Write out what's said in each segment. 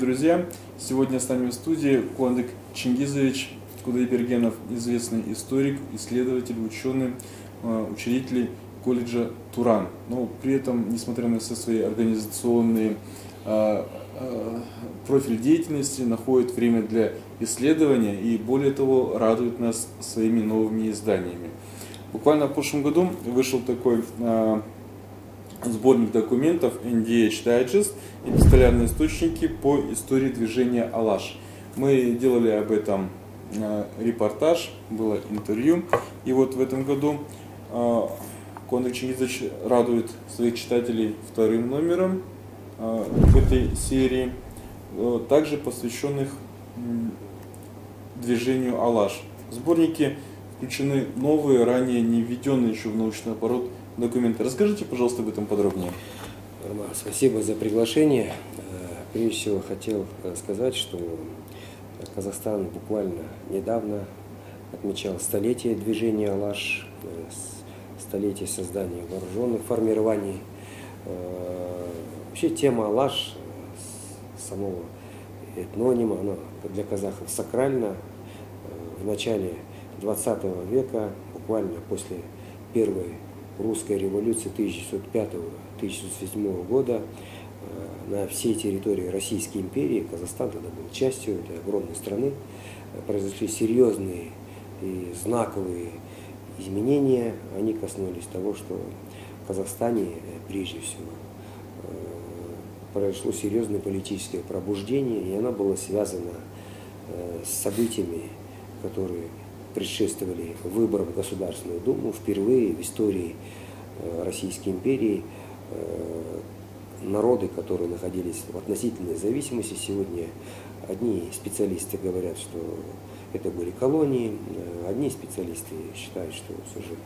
Друзья! Сегодня с нами в студии Куандык Чингизович Кудайбергенов, известный историк, исследователь, ученый, э, учредитель колледжа Туран. Но при этом, несмотря на все свои организационные э, э, профиль деятельности, находит время для исследования и, более того, радует нас своими новыми изданиями. Буквально в прошлом году вышел такой сборник документов NDH Digest и пистолярные источники по истории движения Алаш. Мы делали об этом э, репортаж, было интервью. И вот в этом году э, Конрад Чингизович радует своих читателей вторым номером э, в этой серии, также посвященных движению Алаш. В сборнике включены новые, ранее не введенные еще в научный оборот документы. Расскажите, пожалуйста, об этом подробнее. Спасибо за приглашение. Э, прежде всего хотел э, сказать, что Казахстан буквально недавно отмечал столетие движения «Алаш», э, столетие создания вооруженных формирований. Вообще тема «Алаш» самого этнонима, она для казахов сакральна. В начале 20 века, буквально после первой русской революции 1905-1907 года э, на всей территории Российской империи, Казахстан тогда был частью этой огромной страны, э, произошли серьезные и знаковые изменения. Они коснулись того, что в Казахстане э, прежде всего произошло серьезное политическое пробуждение, и оно было связано с событиями, которые предшествовали выборам в Государственную Думу, впервые в истории э, Российской империи э, народы, которые находились в относительной зависимости сегодня, одни специалисты говорят, что это были колонии, э, одни специалисты считают, что все же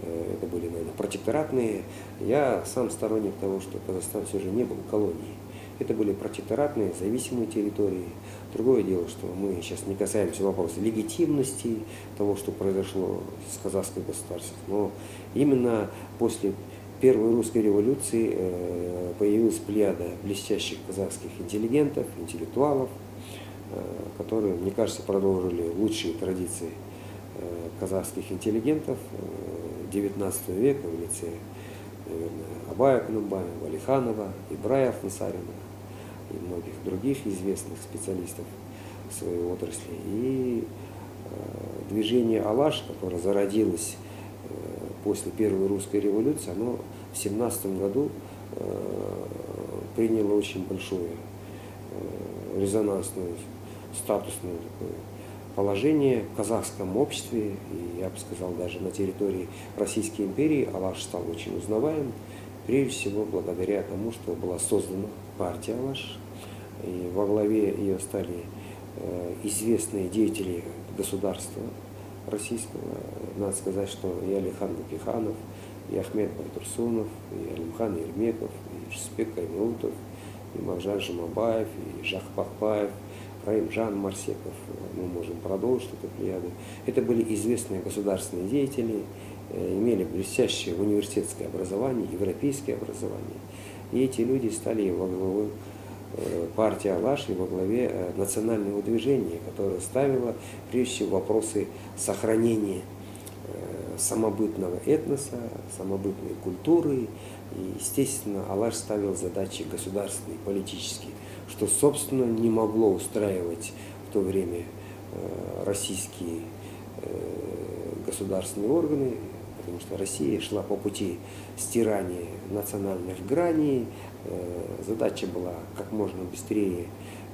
это были, наверное, протекторатные. Я сам сторонник того, что Казахстан все же не был колонией. Это были протекторатные, зависимые территории. Другое дело, что мы сейчас не касаемся вопроса легитимности того, что произошло с казахской государством. Но именно после Первой русской революции э, появилась плеяда блестящих казахских интеллигентов, интеллектуалов, э, которые, мне кажется, продолжили лучшие традиции э, казахских интеллигентов XIX века в лице наверное, Абая Кнумбая, Валиханова, Ибраев Насарина, и многих других известных специалистов в своей отрасли. И э, движение «Алаш», которое зародилось э, после Первой русской революции, оно в 17 году э, приняло очень большое резонансное, статусное такое положение в казахском обществе, и я бы сказал, даже на территории Российской империи Алаш стал очень узнаваем, прежде всего благодаря тому, что была создана партия Алаш, и во главе ее стали э, известные деятели государства российского. Надо сказать, что и Алихан Букиханов, и Ахмед Байтурсунов, и Алимхан Ермеков, и Шспек Каймеутов, и Мавжан Жамабаев, и Жах Пахпаев, Раимжан Марсеков, мы можем продолжить эту плеяду. Это были известные государственные деятели, э, имели блестящее университетское образование, европейское образование. И эти люди стали во главу Э, партия Алаши во главе э, национального движения, которое ставило прежде всего вопросы сохранения э, самобытного этноса, самобытной культуры. И, естественно, Алаш ставил задачи государственные, политические, что, собственно, не могло устраивать в то время российские государственные органы, потому что Россия шла по пути стирания национальных граней. Э, задача была как можно быстрее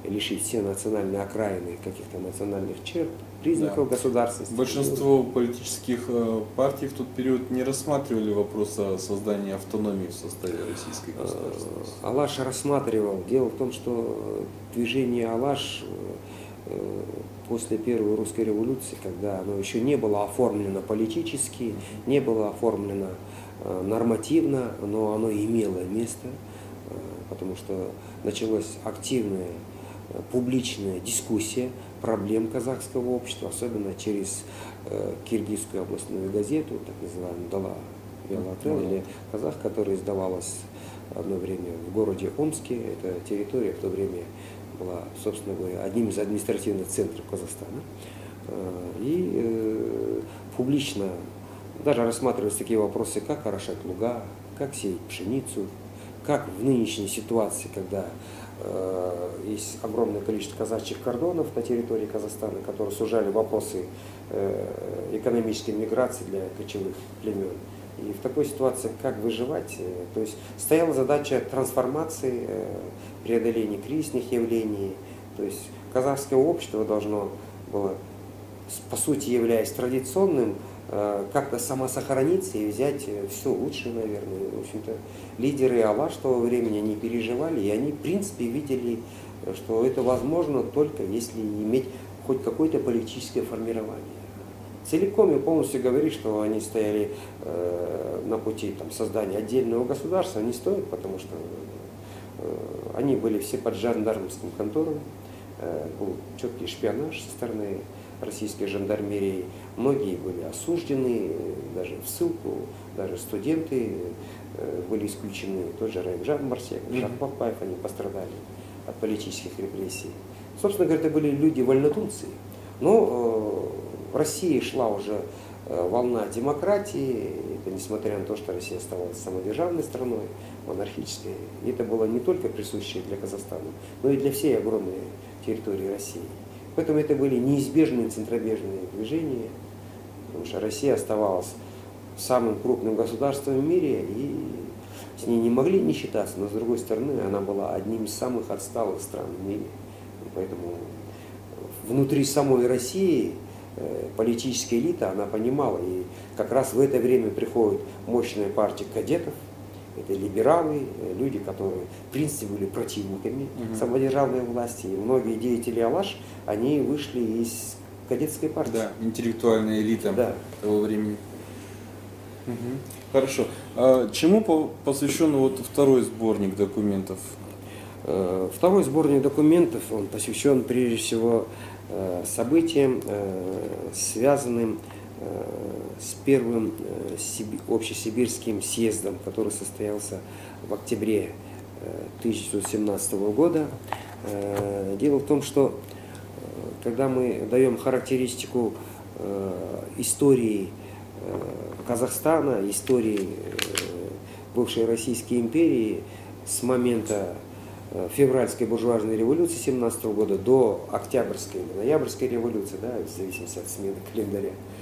лишить все национальные окраины каких-то национальных черт, признаков да. государственности. Большинство политических э, партий в тот период не рассматривали вопрос о создании автономии в составе российской э, государственности. Алаш рассматривал. Дело в том, что движение Алаш после Первой русской революции, когда оно еще не было оформлено политически, не было оформлено нормативно, но оно имело место, потому что началась активная э, публичная дискуссия проблем казахского общества, особенно через киргизскую областную газету, так называемую «Дала Велател» или «Казах», которая издавалась одно время в городе Омске. Это территория в то время была, собственно говоря, одним из административных центров Казахстана. И публично даже рассматривались такие вопросы, как орошать луга, как сеять пшеницу, как в нынешней ситуации, когда э, есть огромное количество казачьих кордонов на территории Казахстана, которые сужали вопросы э, экономической миграции для кочевых племен. И в такой ситуации как выживать? Э, то есть стояла задача трансформации, э, преодоления кризисных явлений. То есть казахское общество должно было, по сути, являясь традиционным, как-то самосохраниться и взять э, все лучшее, наверное. В общем-то, лидеры Алаш того времени, они переживали, и они, в принципе, видели, что это возможно только если иметь хоть какое-то политическое формирование. Целиком и полностью говорить, что они стояли э, на пути там, создания отдельного государства, не стоит, потому что э, они были все под жандармским контором, э, был четкий шпионаж со стороны российской жандармерии. Многие были осуждены, даже в ссылку, даже студенты э, были исключены. Тот же Райбжан Марсек, Жак Папаев, они пострадали от политических репрессий. Собственно говоря, это были люди вольнотунцы. Но э, в России шла уже э, волна демократии, это несмотря на то, что Россия оставалась самодержавной страной, монархической. И это было не только присущее для Казахстана, но и для всей огромной территории России. Поэтому это были неизбежные центробежные движения, потому что Россия оставалась самым крупным государством в мире, и с ней не могли не считаться, но с другой стороны она была одним из самых отсталых стран в мире. Поэтому внутри самой России э, политическая элита, она понимала, и как раз в это время приходит мощная партия кадетов – это либералы, э, люди, которые в принципе были противниками угу. самодержавной власти. И многие деятели Алаш, они вышли из кадетской партии. Да, интеллектуальная элита да. того времени. Угу. Хорошо. А чему посвящен вот второй сборник документов? Э, второй сборник документов, он посвящен прежде всего э, событиям, связанным с с первым э, общесибирским съездом, который состоялся в октябре 1917 э, года. Дело в том, что когда мы даем характеристику истории Казахстана, истории бывшей Российской империи с момента февральской буржуазной революции 17 года до октябрьской, ноябрьской революции, да, в зависимости от смены календаря, Э,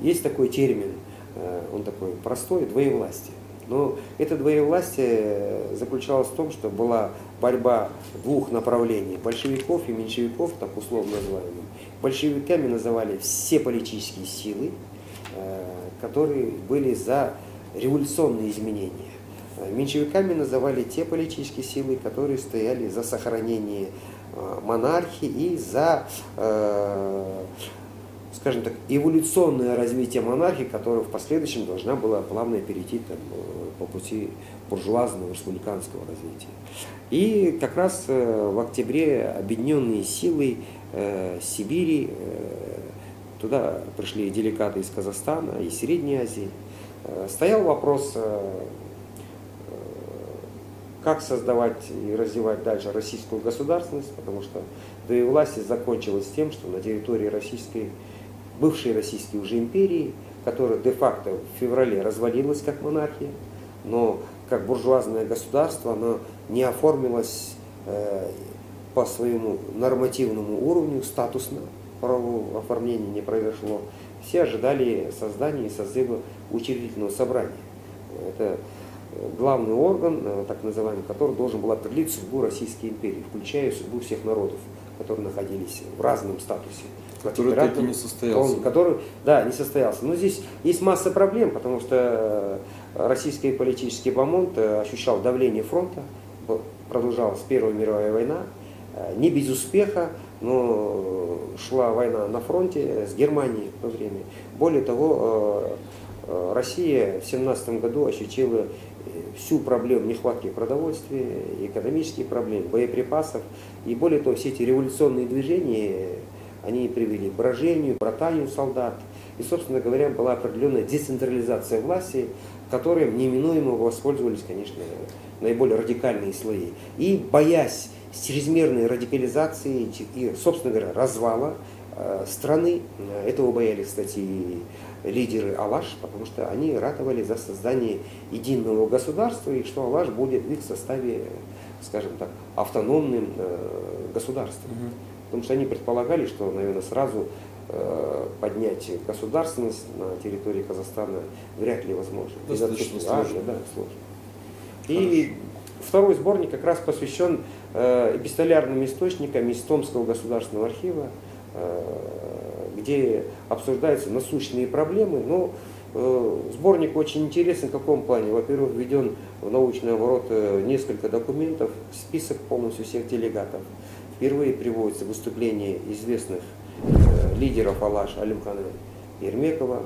есть такой термин, э, он такой простой, двоевластие. Но это двоевластие заключалось в том, что была борьба двух направлений, большевиков и меньшевиков, так условно называемых. Большевиками называли все политические силы, э, которые были за революционные изменения. Меньшевиками называли те политические силы, которые стояли за сохранение монархии и за скажем так, эволюционное развитие монархии, которая в последующем должна была плавно перейти там, э, по пути буржуазного республиканского развития. И как раз э, в октябре объединенные силы э, Сибири, туда пришли делегаты из Казахстана и Средней Азии, стоял вопрос, как создавать и развивать дальше российскую государственность, потому что до и власти закончилось тем, что на территории Российской бывшей российской уже империи, которая де-факто в феврале развалилась как монархия, но как буржуазное государство оно не оформилось э, по своему нормативному уровню, статусно правового оформления не произошло. Все ожидали создания и созыва учредительного собрания. Это главный орган, э, так называемый, который должен был определить судьбу Российской империи, включая судьбу всех народов, которые находились в разном статусе. Который так и не состоялся. Он, который, да, не состоялся. Но здесь есть масса проблем, потому что э, российский политический бомонд э, ощущал давление фронта, продолжалась Первая мировая война, э, не без успеха, но шла война на фронте с Германией в то время. Более того, Россия в 17 году ощутила всю проблему нехватки продовольствия, экономических проблем, боеприпасов. И более того, все эти революционные движения они привели к брожению, братанию солдат. И, собственно говоря, была определенная децентрализация власти, которой неминуемо воспользовались, конечно, наиболее радикальные слои. И боясь чрезмерной радикализации и, собственно говоря, развала э, страны. Этого боялись, кстати, и лидеры Алаш, потому что они ратовали за создание единого государства, и что Алаш будет в их составе, скажем так, автономным государством. Потому что они предполагали, что, наверное, сразу поднять государственность на территории Казахстана вряд ли возможно. Достаточно сложно. Да, сложно. И второй сборник как раз посвящен э, эпистолярным источникам из Томского государственного архива, э, где обсуждаются насущные проблемы. Но э, сборник очень интересен в каком плане. Во-первых, введен в научный оборот несколько документов, список полностью всех делегатов. Впервые приводятся выступления известных лидеров Алаш Алимхана Ермекова,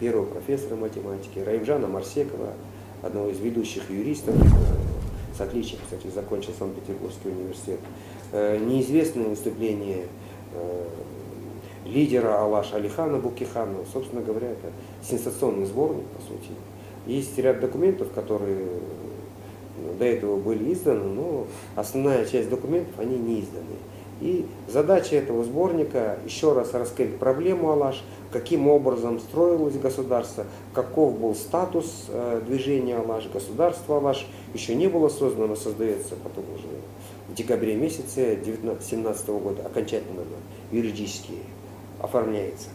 первого профессора математики, Раимжана Марсекова, одного из ведущих юристов, э, с отличием, кстати, закончил Санкт-Петербургский университет. Э, неизвестное выступление э, лидера Алаш Алихана Букиханова, собственно говоря, это сенсационный сборник, по сути. Есть ряд документов, которые до этого были изданы, но основная часть документов, они не изданы. И задача этого сборника еще раз раскрыть проблему Алаш, каким образом строилось государство, каков был статус э, движения Алаш, государство Алаш еще не было создано, создается потом уже в декабре месяце 2017 года окончательно юридически оформляется.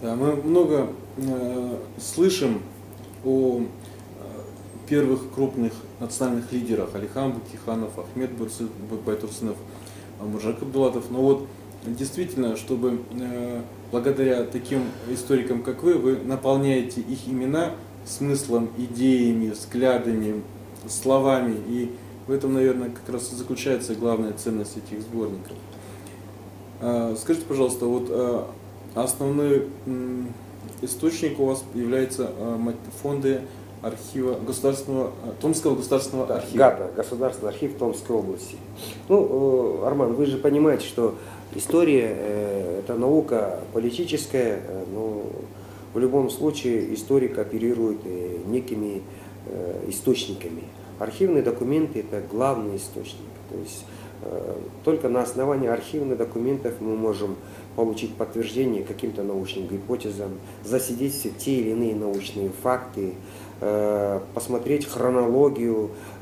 Да, мы много э, слышим о первых крупных национальных лидерах Алихан Букиханов, Ахмед Байтурсынов, Муржак Абдулатов. Но вот действительно, чтобы э, благодаря таким историкам, как вы, вы наполняете их имена смыслом, идеями, взглядами, словами. И в этом, наверное, как раз и заключается главная ценность этих сборников. А, скажите, пожалуйста, вот основной источник у вас является фонды архива государственного, Томского государственного да, архива. ГАТА, Государственный архив Томской области. Ну, э, Арман, вы же понимаете, что история э, это наука политическая, э, но в любом случае историк оперирует некими источниками. Архивные документы это главный источник. То есть только на основании архивных документов мы можем получить подтверждение каким-то научным гипотезам, засидеть все те или иные научные факты, Э, посмотреть хронологию э,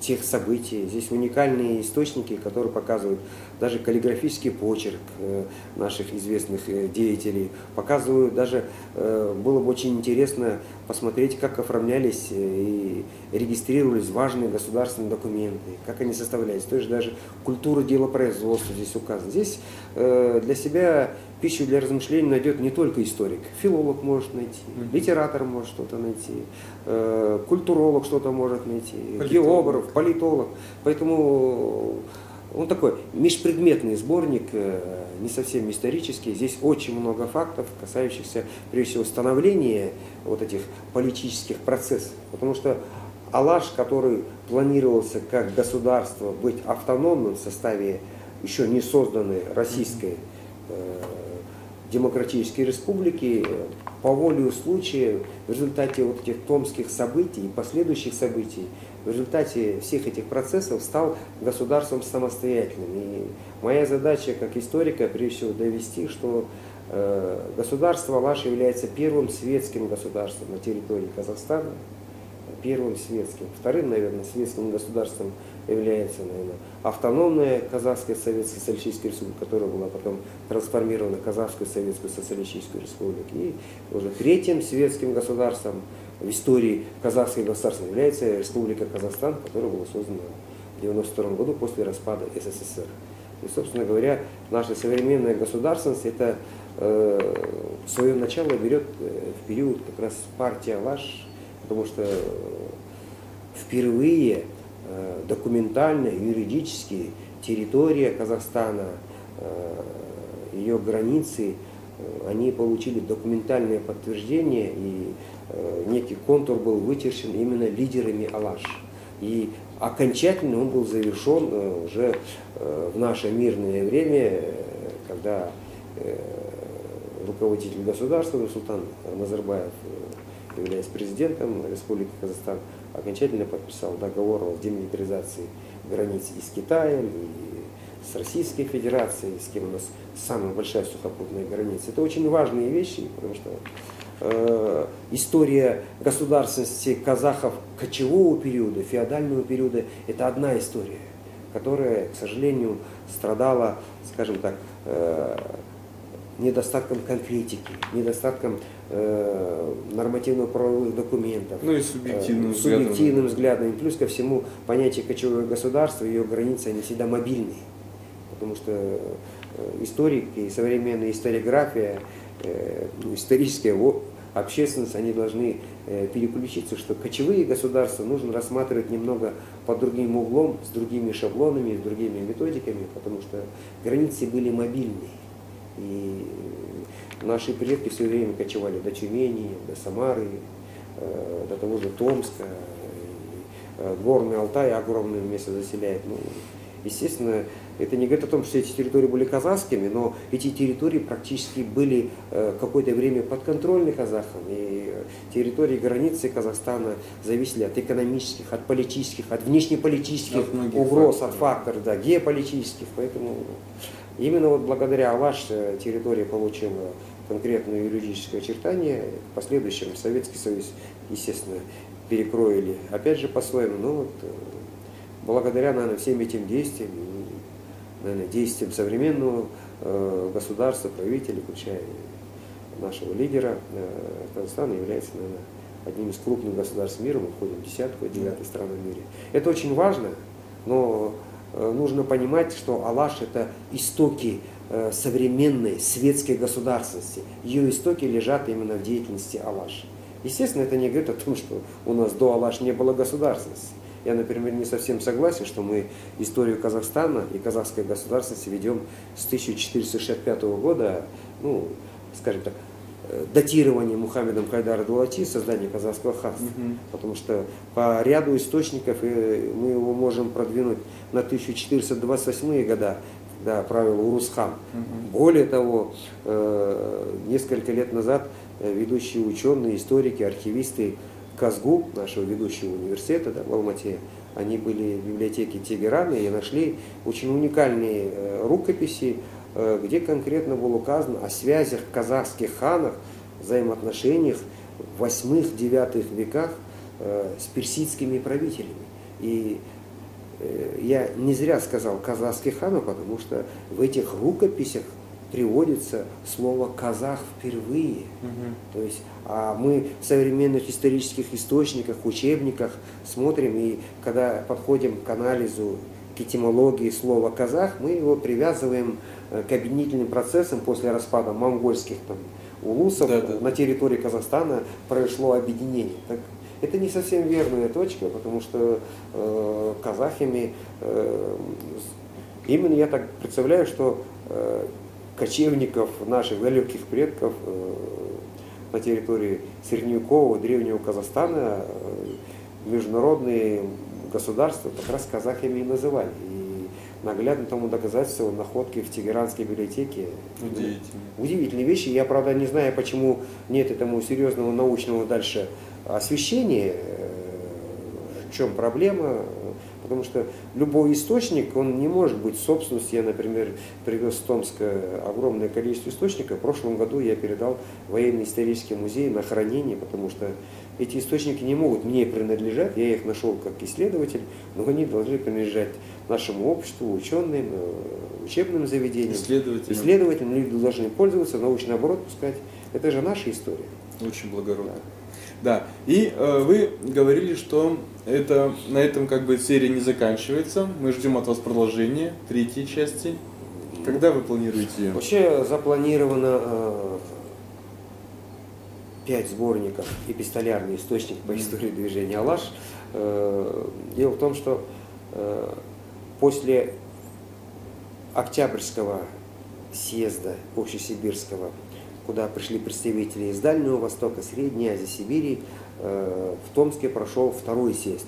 тех событий. Здесь уникальные источники, которые показывают даже каллиграфический почерк э, наших известных деятелей. Показывают даже, было бы очень интересно посмотреть, как оформлялись и регистрировались важные государственные документы, как они составлялись. То есть даже культура делопроизводства здесь указана. Здесь для себя пищу для размышлений найдет не только историк. Филолог может найти, литератор может что-то найти, э, культуролог что-то может найти, политолог. географ, политолог. Поэтому он такой межпредметный сборник, э, не совсем исторический. Здесь очень много фактов, касающихся, прежде всего, становления вот этих политических процессов. Потому что Алаш, который планировался как государство быть автономным в составе еще не созданной российской э, Демократической Республики по воле случая в результате вот этих томских событий и последующих событий, в результате всех этих процессов стал государством самостоятельным. И моя задача как историка прежде всего довести, что э, государство Алаш является первым светским государством на территории Казахстана, первым светским. Вторым, наверное, светским государством является, наверное, автономная Казахская Советская Социалистическая Республика, которая была потом трансформирована в Казахскую Советскую Социалистическую Республику. И уже третьим светским государством в истории казахского государства является Республика Казахстан, которая была создана в 1992 году после распада СССР. И, собственно говоря, наша современная государственность это э, свое начало берет э, в период как раз партии Алаш, потому что впервые э, документально, юридически территория Казахстана, э, ее границы, э, они получили документальное подтверждение, и некий контур был вычерчен именно лидерами Алаш. И окончательно он был завершен уже в наше мирное время, когда руководитель государства Султан Назарбаев являясь президентом Республики Казахстан, окончательно подписал договор о демилитаризации границ и с Китаем, и с Российской Федерацией, с кем у нас самая большая сухопутная граница. Это очень важные вещи, потому что э, история государственности казахов кочевого периода, феодального периода, это одна история, которая, к сожалению, страдала, скажем так, э, недостатком конкретики, недостатком нормативно-правовых документов. Ну и субъективным, э, субъективным взглядом. И плюс ко всему понятие кочевое государство, ее границы, они всегда мобильные. Потому что э, историки и современная историография, э, ну, историческая общественность, они должны э, переключиться, что кочевые государства нужно рассматривать немного под другим углом, с другими шаблонами, с другими методиками, потому что границы были мобильные. И наши предки все время кочевали до Тюмени, до Самары, э, до того же Томска. Э, горный Алтай огромное место заселяет. Ну, естественно, это не говорит о том, что эти территории были казахскими, но эти территории практически были э, какое-то время подконтрольны казахам. И территории границы Казахстана зависели от экономических, от политических, от внешнеполитических от угроз, факторов. от факторов, да, геополитических. Поэтому Именно вот благодаря Алаш э, территория получила конкретное юридическое очертание. В последующем Советский Союз, естественно, перекроили опять же по-своему. Но вот э, благодаря, наверное, всем этим действиям, наверное, действиям современного э, государства, правителей, включая нашего лидера, Казахстан является, наверное, одним из крупных государств мира, мы входим в десятку, девятой страны в мире. Это очень важно, но Э, нужно понимать, что Алаш это истоки э, современной светской государственности. Ее истоки лежат именно в деятельности Алаш. Естественно, это не говорит о том, что у нас до Алаш не было государственности. Я, например, не совсем согласен, что мы историю Казахстана и казахской государственности ведем с 1465 года, ну, скажем так, Э, датирование Мухаммедом Хайдара Дулати создания казахского ханства. Угу. Потому что по ряду источников э, мы его можем продвинуть на 1428 года, когда правил Урусхан. Угу. Более того, э, несколько лет назад ведущие ученые, историки, архивисты Казгу, нашего ведущего университета да, в Алмате, они были в библиотеке Тегерана и нашли очень уникальные рукописи Э, где конкретно было указано о связях казахских ханов, взаимоотношениях в 8-9 веках э, с персидскими правителями. И э, я не зря сказал казахских ханов, потому что в этих рукописях приводится слово казах впервые. Угу. То есть, а мы в современных исторических источниках, учебниках смотрим, и когда подходим к анализу, к этимологии слова казах, мы его привязываем Э, к объединительным процессам после распада монгольских там, улусов да, да. на территории Казахстана произошло объединение. Так, это не совсем верная точка, потому что э, казахами, э, именно я так представляю, что э, кочевников наших далеких предков э, на территории средневекового древнего Казахстана э, международные государства как раз казахами и называли. И наглядно тому доказательство находки в Тегеранской библиотеке. Удивительно. Удивительные вещи. Я, правда, не знаю, почему нет этому серьезного научного дальше освещения, э, в чем проблема, потому что любой источник, он не может быть собственностью. Я, например, привез в Томск огромное количество источников. В прошлом году я передал военный исторический музей на хранение, потому что эти источники не могут мне принадлежать, я их нашел как исследователь, но они должны принадлежать нашему обществу, ученым, э, учебным заведениям, исследователям. исследователям. Люди должны пользоваться, научный оборот пускать. Это же наша история. Очень благородно. Да. да. И э, вы говорили, что это, на этом как бы серия не заканчивается. Мы ждем от вас продолжения третьей части. Когда вы планируете ее? Вообще запланировано э, пять сборников «Эпистолярный источник по истории движения Алаш». Э, дело в том, что э, после Октябрьского съезда общесибирского, куда пришли представители из Дальнего Востока, Средней Азии, Сибири, э, в Томске прошел второй съезд.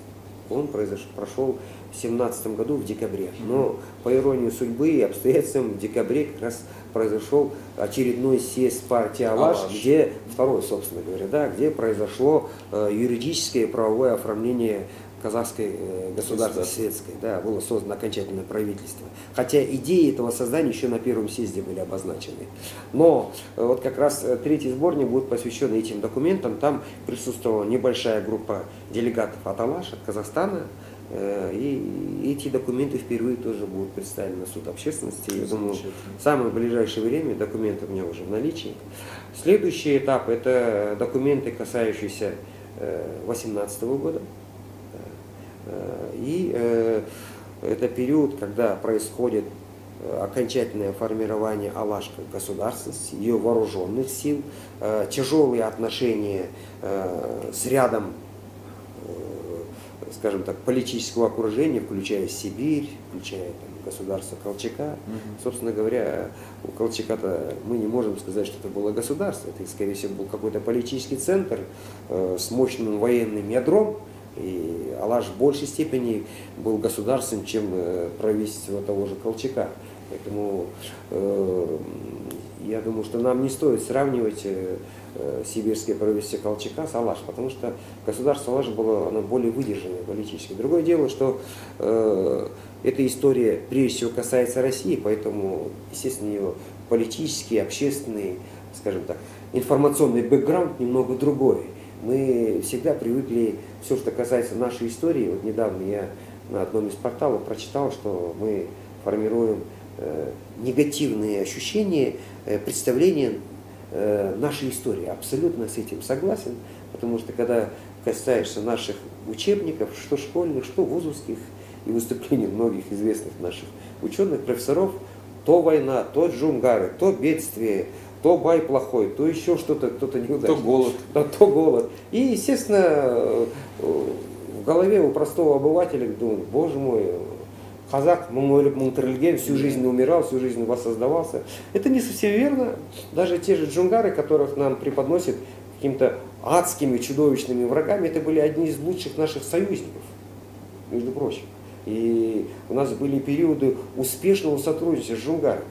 Он произошел, прошел в 17 году в декабре. Но по иронии судьбы и обстоятельствам в декабре как раз произошел очередной съезд партии Алаш, Алаш. где, второй, собственно говоря, да, где произошло э, юридическое и правовое оформление казахской э, государственной светской, да, было создано окончательное правительство. Хотя идеи этого создания еще на первом съезде были обозначены. Но э, вот как раз э, третий сборник будет посвящен этим документам. Там присутствовала небольшая группа делегатов от Алаш, от Казахстана. И эти документы впервые тоже будут представлены на суд общественности. Я думаю, в самое ближайшее время документы у меня уже в наличии. Следующий этап – это документы, касающиеся 2018 года. Э, и э, это период, когда происходит э, окончательное формирование Алаш как государственности, ее вооруженных сил, тяжелые отношения с рядом, скажем так, политического окружения, включая Сибирь, включая там, государство Колчака. Угу. Собственно говоря, у Колчака-то мы не можем сказать, что это было государство. Это, скорее всего, был какой-то политический центр с мощным военным ядром. И Алаш в большей степени был государством, чем э, правительство того же Колчака. Поэтому э, я думаю, что нам не стоит сравнивать э, э сибирское правительство Колчака с Алаш, потому что государство Алаш было оно более выдержанное политически. Другое дело, что э, эта история прежде всего касается России, поэтому, естественно, ее политический, общественный, скажем так, информационный бэкграунд немного другой. Мы всегда привыкли, все, что касается нашей истории, вот недавно я на одном из порталов прочитал, что мы формируем э, негативные ощущения, э, представления э, нашей истории. Абсолютно с этим согласен, потому что когда касаешься наших учебников, что школьных, что вузовских, и выступлений многих известных наших ученых, профессоров, то война, то джунгары, то бедствие, то бай плохой, то еще что-то, кто-то неудачный. То голод. Да, то голод. И, естественно, в голове у простого обывателя думают, боже мой, казак Мунтерлиген всю жизнь умирал, всю жизнь воссоздавался. Это не совсем верно. Даже те же джунгары, которых нам преподносят какими-то адскими, чудовищными врагами, это были одни из лучших наших союзников, между прочим. И у нас были периоды успешного сотрудничества с джунгарами.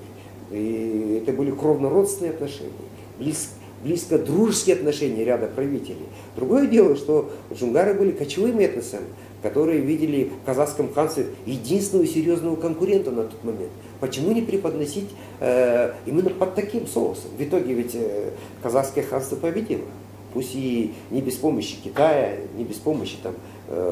И это были кровно-родственные отношения, близ, близко дружеские отношения ряда правителей. Другое дело, что джунгары были кочевыми этносами, которые видели в казахском ханстве единственного серьезного конкурента на тот момент. Почему не преподносить э, именно под таким соусом? В итоге ведь э, казахское ханство победило. Пусть и не без помощи Китая, не без помощи там,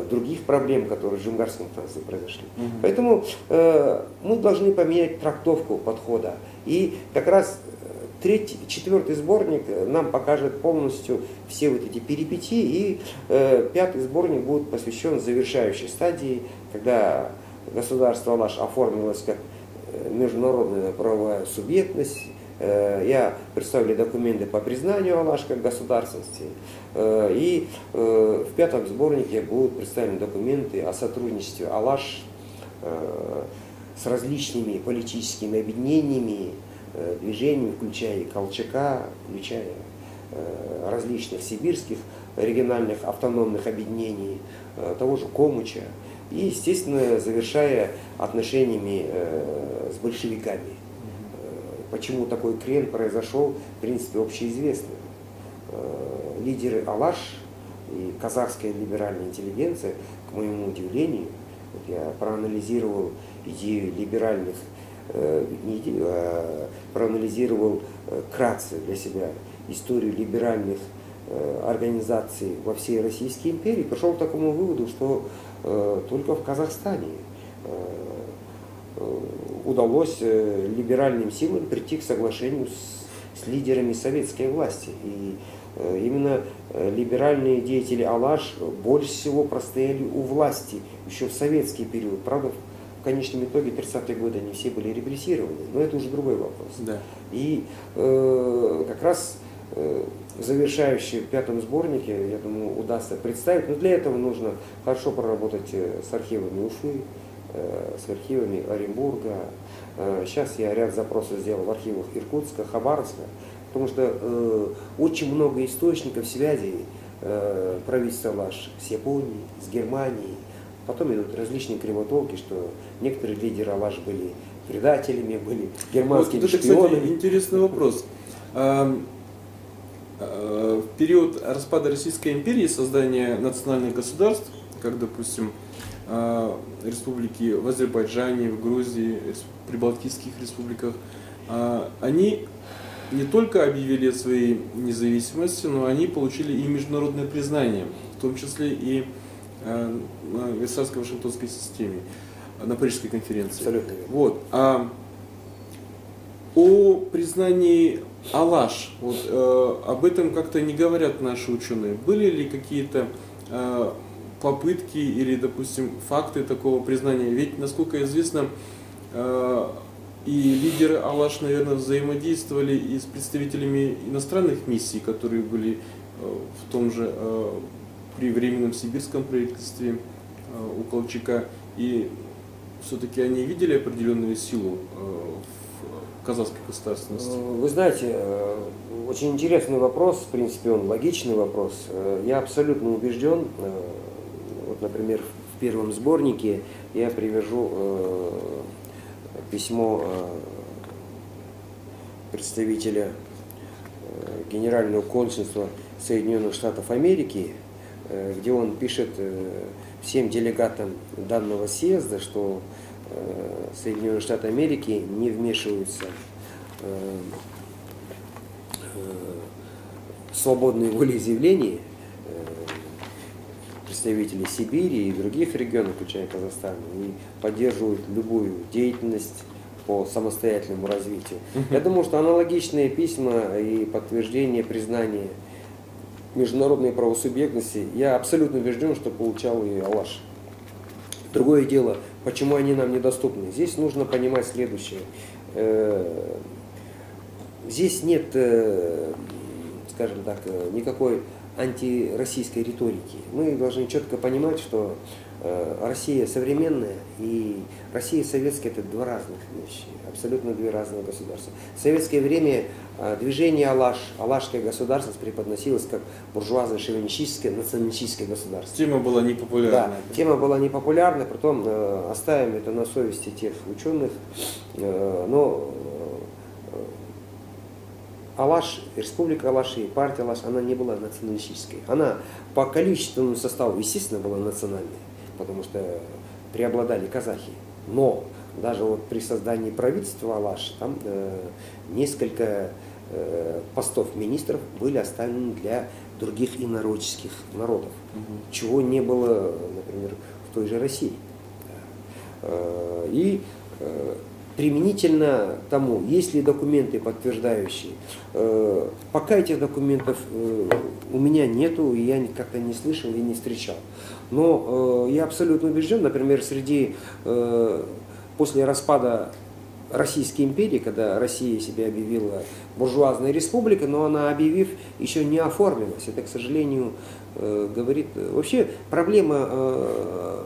других проблем, которые в Джунгарском танце произошли. Угу. Поэтому э, мы должны поменять трактовку подхода. И как раз э, третий, четвертый сборник э, нам покажет полностью все вот эти перипетии, и э, пятый сборник будет посвящен завершающей стадии, когда государство Алаш оформилось как международная правовая субъектность, Э, я представлю документы по признанию Алаш как государственности. Э, и э, в пятом сборнике будут представлены документы о сотрудничестве Алаш с различными политическими объединениями, движениями, включая Колчака, включая различных сибирских региональных автономных объединений, того же Комуча, и, естественно, завершая отношениями с большевиками. Почему такой крен произошел, в принципе, общеизвестно. Э, лидеры Алаш и казахская либеральная интеллигенция, к моему удивлению, вот я проанализировал идею либеральных, э, а проанализировал э, кратце для себя историю либеральных организаций во всей Российской империи, пришел к такому выводу, что только в Казахстане удалось э, либеральным силам прийти к соглашению с, с лидерами советской власти. И э, именно э, либеральные деятели Алаш больше всего простояли у власти еще в советский период. Правда, в конечном итоге 30-е годы они все были репрессированы, но это уже другой вопрос. Да. И э, как раз э, в пятом сборнике, я думаю, удастся представить. Но для этого нужно хорошо проработать с архивами Уфы, с архивами Оренбурга. Э, сейчас я ряд запросов сделал в архивах Иркутска, Хабаровска, потому что э, очень много источников связи правительства ваш с Японией, с Германией. Потом идут различные кривотолки, что некоторые лидеры Алаш были предателями, были германскими вот, это, шпионами. Кстати, интересный вопрос. В период распада Российской империи, создания национальных государств, как, допустим, э, республики в Азербайджане, в Грузии, в прибалтийских республиках, э, они не только объявили о своей независимости, но они получили и международное признание, в том числе и э, на Версальско-Вашингтонской системе, на Парижской конференции. Абсолютно. Вот. А о признании Алаш, вот, э, об этом как-то не говорят наши ученые. Были ли какие-то э, попытки или, допустим, факты такого признания? Ведь, насколько известно, э, и лидеры Алаш, наверное, взаимодействовали и с представителями иностранных миссий, которые были э, в том же э, при Временном Сибирском правительстве у Колчака. И все-таки они видели определенную силу в казахской государственности? Вы знаете, очень интересный вопрос, в принципе, он логичный вопрос. Я абсолютно убежден, например, в первом сборнике я привяжу письмо э, представителя э, Генерального консульства Соединенных Штатов Америки, э, где он пишет всем делегатам данного съезда, что Соединенные Штаты Америки не вмешиваются в свободные волеизъявления представителей Сибири и других регионов, включая Казахстан, и поддерживают любую деятельность по самостоятельному развитию. Я думаю, что аналогичные письма и подтверждение признания международной правосубъектности, я абсолютно убежден, что получал и Алаш. Другое дело, почему они нам недоступны. Здесь нужно понимать следующее. Э, здесь нет, э, скажем так, э, никакой антироссийской риторики. Мы должны четко понимать, что э, Россия современная и Россия советская это два разных вещи, абсолютно две разные государства. В советское время э, движение Алаш, Алашское государство преподносилось как буржуазное шовинистическое националистическое государство. Тема была непопулярна. Да, тема была непопулярна, потом э, оставим это на совести тех ученых, но Алаш, республика Алаш и партия Алаш, она не была националистической. Она по количественному составу, естественно, была национальной, потому что преобладали казахи. Но даже вот при создании правительства Алаш, там э, несколько э, постов министров были оставлены для других инородческих народов, угу. чего не было, например, в той же России. Э, и э, применительно тому, есть ли документы подтверждающие. Э, пока этих документов э, у меня нету, и я как-то не слышал и не встречал. Но э, я абсолютно убежден, например, среди после распада Российской империи, когда Россия себя объявила буржуазной республикой, но она, объявив, еще не оформилась. Это, к сожалению, говорит... Вообще проблема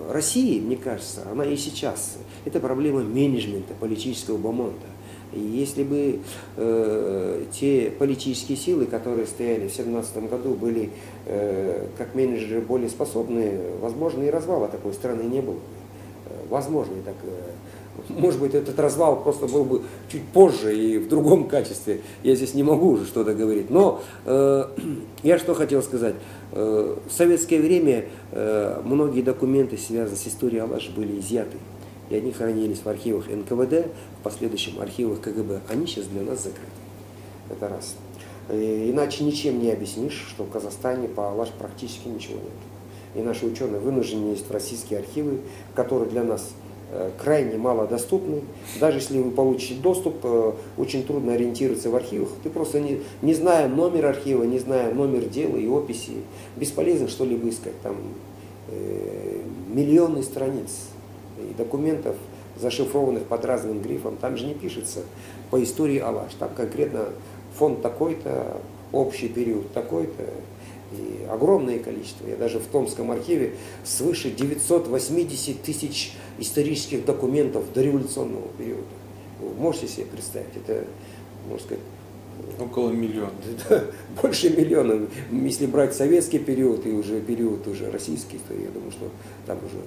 России, мне кажется, она и сейчас это проблема менеджмента, политического бомонда. И если бы э, те политические силы, которые стояли в 2017 году, были э, как менеджеры более способны, возможно, и развала такой страны не было. Э, возможно, и так, э, может быть, этот развал просто был бы чуть позже и в другом качестве. Я здесь не могу уже что-то говорить. Но э, я что хотел сказать. Э, в советское время э, многие документы, связанные с историей Алаш, были изъяты и они хранились в архивах НКВД, в последующем архивах КГБ. Они сейчас для нас закрыты. Это раз. И иначе ничем не объяснишь, что в Казахстане по Алаш практически ничего нет. И наши ученые вынуждены есть в российские архивы, которые для нас э, крайне мало доступны. Даже если вы получите доступ, э, очень трудно ориентироваться в архивах. Ты просто не, не зная номер архива, не зная номер дела и описи, бесполезно что-либо искать. Там э, миллионы страниц и документов, зашифрованных под разным грифом, там же не пишется по истории Алаш. Там конкретно фонд такой-то, общий период такой-то, и огромное количество. Я даже в Томском архиве свыше 980 тысяч исторических документов до революционного периода. Вы можете себе представить? Это, можно сказать, Около миллиона. Больше миллиона. Если брать советский период и уже период уже российский, то я думаю, что там уже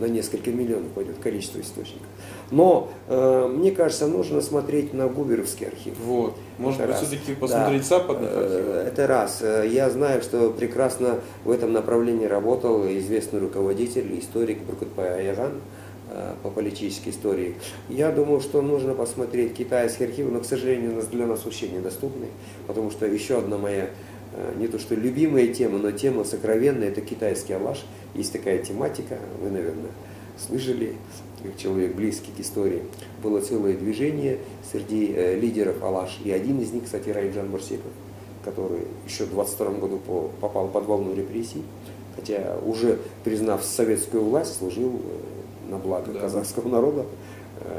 на несколько миллионов пойдет количество источников. Но э, мне кажется, нужно смотреть на Губеровский архив. Вот. Может это быть, все-таки посмотреть да. западных э, архивов? Это раз. Я знаю, что прекрасно в этом направлении работал известный руководитель, историк Буркутпай Аяган э, по политической истории. Я думаю, что нужно посмотреть китайские архивы, но, к сожалению, для нас вообще недоступны, потому что еще одна моя Э, не то что любимая тема, но тема сокровенная, это китайский алаш. Есть такая тематика, вы, наверное, слышали, человек близкий к истории. Было целое движение среди э, лидеров алаш, и один из них, кстати, Райджан Барсеков, который еще в 22 году попал под волну репрессий, хотя уже признав советскую власть, служил э, на благо да. казахского народа.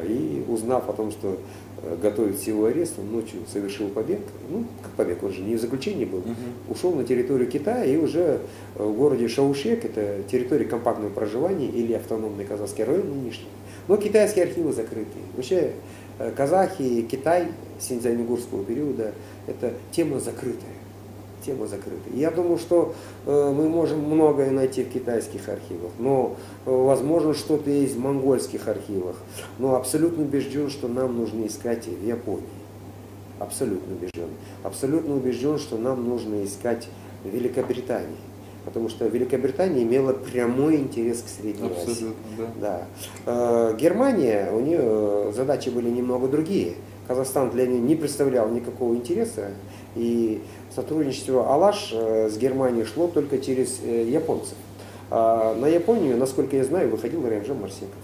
И узнав о том, что Э, готовится его арест, он ночью совершил побег, ну, как побег, он же не в заключении был, угу. ушел на территорию Китая и уже э, в городе Шаушек, это территория компактного проживания или автономный казахский район нынешний, но китайские архивы закрыты. Вообще э, казахи, Китай синьцзянь-угурского периода – это тема закрытая тема закрыта. Я думаю, что э, мы можем многое найти в китайских архивах, но э, возможно что-то есть в монгольских архивах. Но абсолютно убежден, что нам нужно искать в Японии. Абсолютно убежден. Абсолютно убежден, что нам нужно искать в Великобритании. Потому что Великобритания имела прямой интерес к Средней Абсолютно, Азии. Да. Да. Э, Германия, у нее задачи были немного другие. Казахстан для нее не представлял никакого интереса. И сотрудничество Алаш э, с Германией шло только через э, японцев. А на Японию, насколько я знаю, выходил Раймджан Марсеков.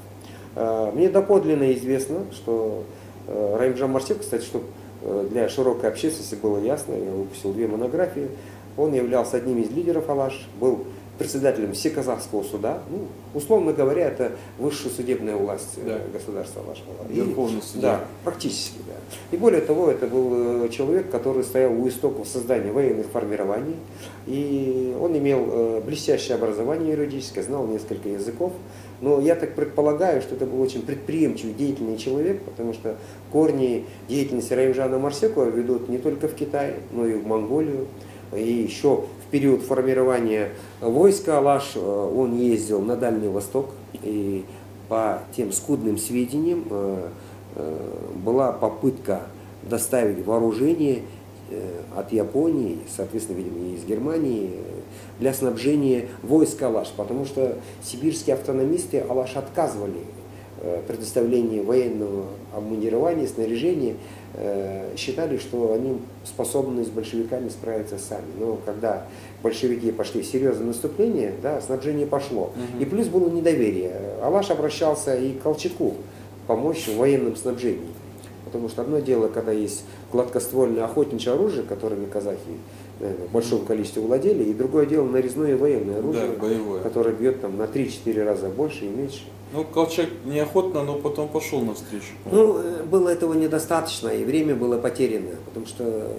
А, мне доподлинно известно, что э, Раймджан Марсеков, кстати, чтобы для широкой общественности было ясно, я выпустил две монографии, он являлся одним из лидеров Алаш, был председателем Всеказахского суда. Ну, условно говоря, это высшая судебная власть да. государства вашего. Верховный судья. Да, практически, да. И более того, это был э, человек, который стоял у истоков создания военных формирований. И он имел э, блестящее образование юридическое, знал несколько языков. Но я так предполагаю, что это был очень предприимчивый, деятельный человек, потому что корни деятельности Раимжана Марсекова ведут не только в Китай, но и в Монголию. И еще период формирования войска Алаш э, он ездил на Дальний Восток и по тем скудным сведениям э, э, была попытка доставить вооружение от Японии, соответственно, видимо, и из Германии, для снабжения войск Алаш, потому что сибирские автономисты Алаш отказывали предоставлении военного обмундирования, снаряжения, считали, что они способны с большевиками справиться сами. Но когда большевики пошли в серьезное наступление, да, снабжение пошло. Угу. И плюс было недоверие. Алаш обращался и к Колчаку помочь в военном снабжении. Потому что одно дело, когда есть гладкоствольное охотничье оружие, которыми казахи наверное, в большом количестве владели, и другое дело нарезное военное оружие, да, боевое. которое бьет там на 3-4 раза больше и меньше. Ну, Колчак неохотно, но потом пошел навстречу. Ну, э, было этого недостаточно, и время было потеряно, потому что,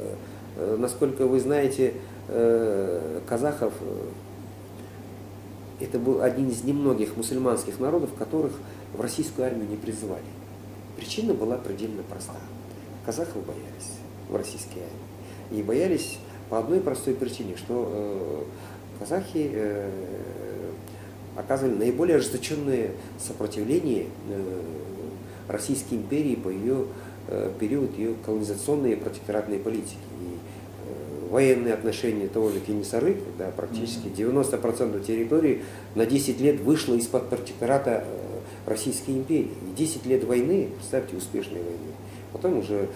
э, насколько вы знаете, э, казахов, это был один из немногих мусульманских народов, которых в российскую армию не призывали. Причина была предельно проста. Казахов боялись в российской армии. И боялись по одной простой причине, что казахи оказывали наиболее ожесточенное сопротивление э, Российской империи по ее э, период ее колонизационной и протекторатной политики. И э, военные отношения того же Кенесары, когда практически 90% территории на 10 лет вышло из-под протектората Российской империи. И 10 лет войны, представьте, успешной войны. Потом уже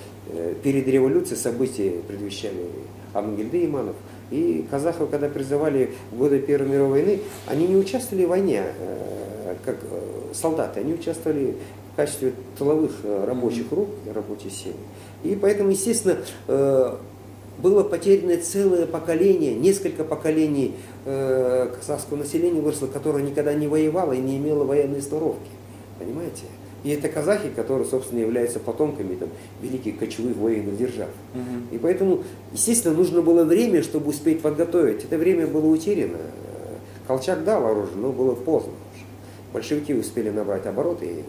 перед революцией события предвещали Амангельды Иманов – и казахов, когда призывали в годы Первой мировой войны, они не участвовали в войне э, как э, солдаты, они участвовали в качестве тыловых э, рабочих рук, рабочей силы. И поэтому, естественно, было потеряно целое поколение, несколько поколений казахского населения выросло, которое никогда не воевало и не имело военной сноровки. Понимаете? И это казахи, которые, собственно, являются потомками там, великих кочевых военных держав. Угу. И поэтому, естественно, нужно было время, чтобы успеть подготовить. Это время было утеряно. Колчак дал оружие, но было поздно. Большевики успели набрать обороты, и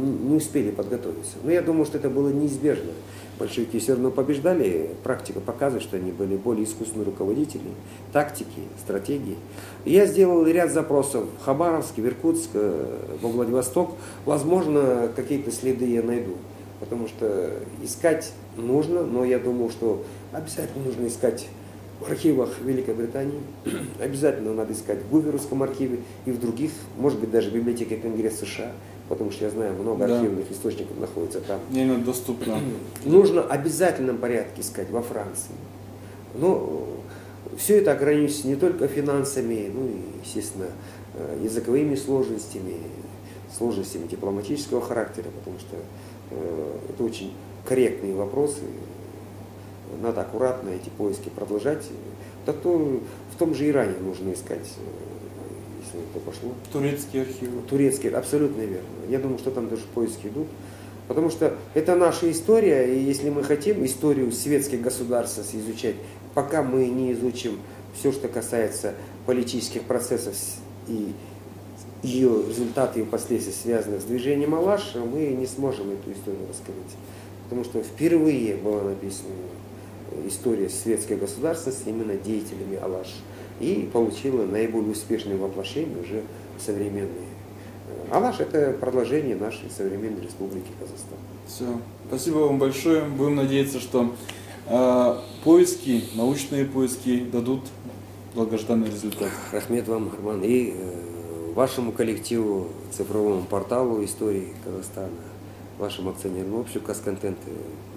не успели подготовиться. Но я думаю, что это было неизбежно. Большевики все равно побеждали, практика показывает, что они были более искусственные руководители, тактики, стратегии. Я сделал ряд запросов в Хабаровск, в Иркутск, э, во Владивосток. Возможно, какие-то следы я найду. Потому что искать нужно, но я думаю, что обязательно нужно искать в архивах Великобритании, обязательно надо искать в Гуверовском архиве и в других, может быть, даже в библиотеке Конгресса США, потому что я знаю, много да. архивных источников находится там. Не доступно. Нужно в обязательном порядке искать во Франции. Но все это ограничивается не только финансами, ну и, естественно, э, языковыми сложностями, сложностями дипломатического характера, потому что э, это очень корректные вопросы, надо аккуратно эти поиски продолжать. Да то в том же Иране нужно искать, э, если это пошло. Турецкие архивы. Турецкие, абсолютно верно. Я думаю, что там даже поиски идут. Потому что это наша история, и если мы хотим историю светских государств изучать, пока мы не изучим все, что касается политических процессов и ее результаты и последствия, связанных с движением Алаш, мы не сможем эту историю раскрыть. Потому что впервые было написано история светской государственности именно деятелями Алаш. И получила наиболее успешное воплощение уже современные. Алаш – это продолжение нашей современной республики Казахстан. Все. Спасибо вам большое. Будем надеяться, что э, поиски, научные поиски дадут долгожданный результат. Рахмет вам, Арман. И э, вашему коллективу, цифровому порталу истории Казахстана, вашему акционерному обществу Казконтент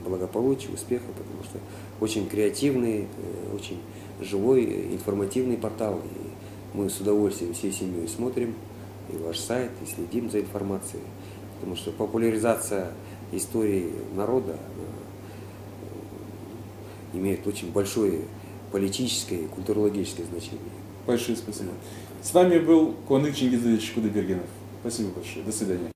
благополучия, успеха, потому что очень креативный, э, очень живой, информативный портал. И мы с удовольствием всей семьей смотрим и ваш сайт, и следим за информацией. Потому что популяризация истории народа э, имеет очень большое политическое и культурологическое значение. Большое спасибо. С вами был Куанык Чингизович Кудайбергенов. Спасибо большое. До свидания.